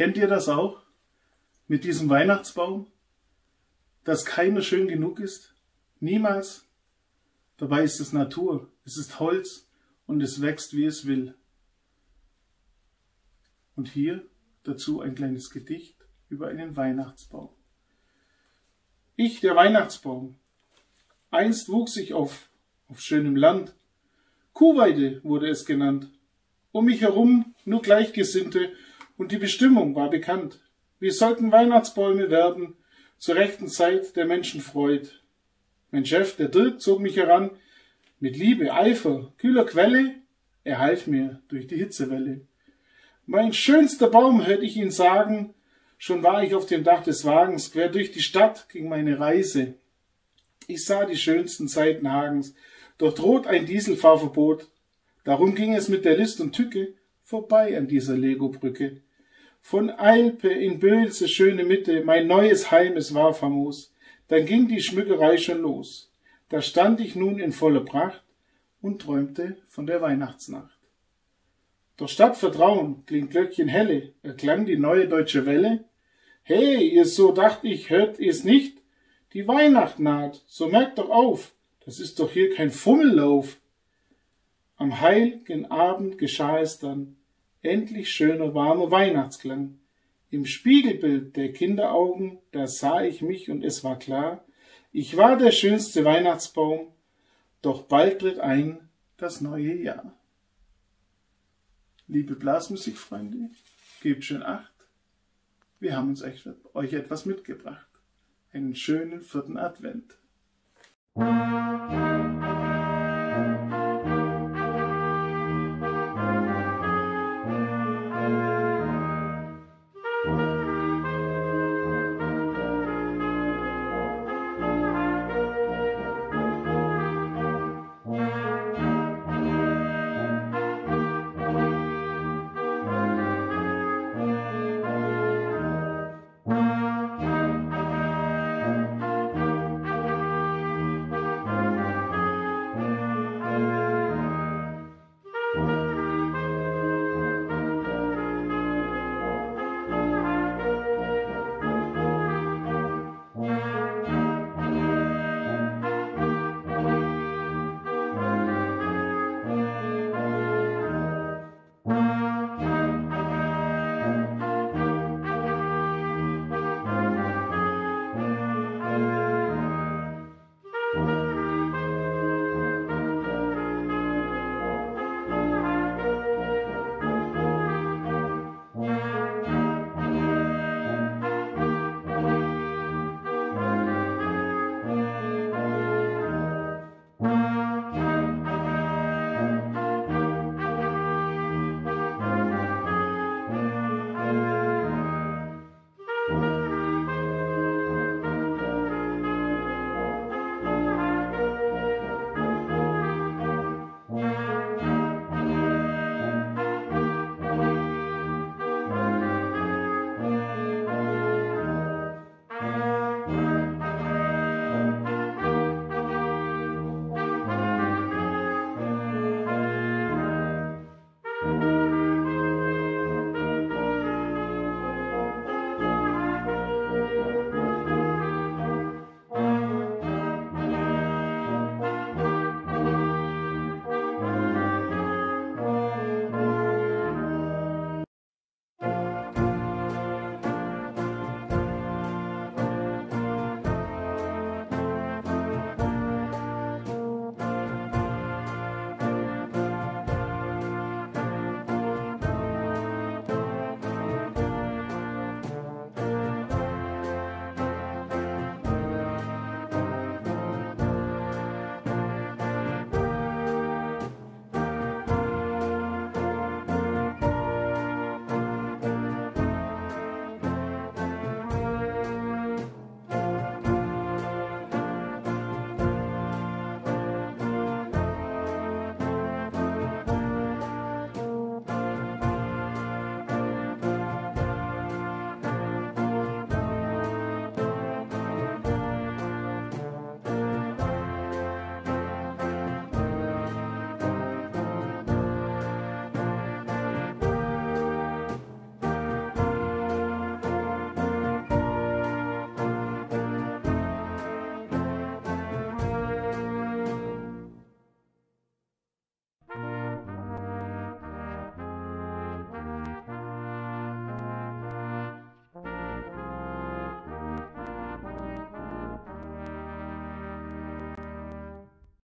Kennt ihr das auch? Mit diesem Weihnachtsbaum? Dass keiner schön genug ist? Niemals? Dabei ist es Natur, es ist Holz und es wächst, wie es will. Und hier dazu ein kleines Gedicht über einen Weihnachtsbaum. Ich, der Weihnachtsbaum. Einst wuchs ich auf, auf schönem Land. Kuhweide wurde es genannt. Um mich herum nur Gleichgesinnte und die Bestimmung war bekannt. Wir sollten Weihnachtsbäume werden, zur rechten Zeit der Menschen freut. Mein Chef, der Dirk, zog mich heran, mit Liebe, Eifer, kühler Quelle, er half mir durch die Hitzewelle. Mein schönster Baum, hört ich ihn sagen, schon war ich auf dem Dach des Wagens, quer durch die Stadt ging meine Reise. Ich sah die schönsten Seiten Hagens, doch droht ein Dieselfahrverbot. Darum ging es mit der List und Tücke vorbei an dieser Lego-Brücke. Von Eilpe in Bölse schöne Mitte, mein neues Heim, es war famos. Dann ging die Schmückerei schon los. Da stand ich nun in voller Pracht und träumte von der Weihnachtsnacht. Doch statt Vertrauen klingt Glöckchen helle, erklang die neue deutsche Welle. Hey, ihr so dacht ich, hört ihr's nicht? Die Weihnacht naht, so merkt doch auf, das ist doch hier kein Fummellauf. Am heiligen Abend geschah es dann, endlich schöner warmer Weihnachtsklang. Im Spiegelbild der Kinderaugen, da sah ich mich und es war klar, ich war der schönste Weihnachtsbaum, doch bald tritt ein das neue Jahr. Liebe Blasmusikfreunde, gebt schön Acht. Wir haben uns euch etwas mitgebracht. Einen schönen vierten Advent.